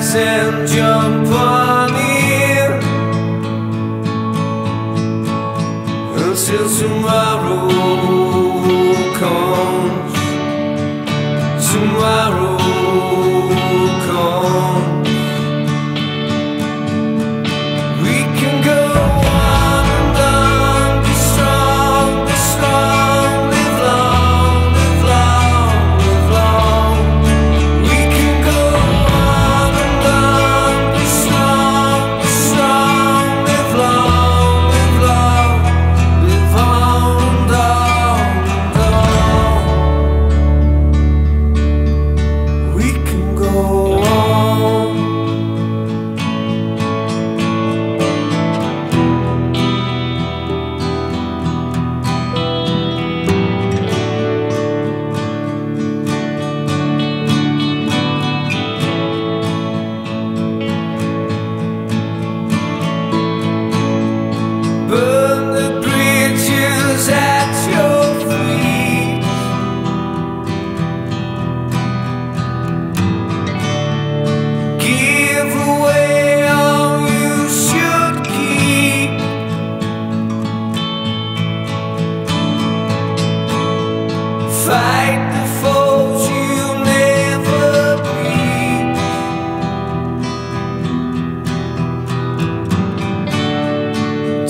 rise and jump on in. Until tomorrow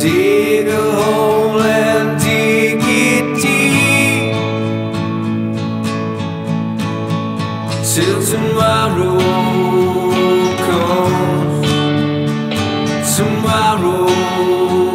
dig a hole and dig it deep till tomorrow comes. Tomorrow.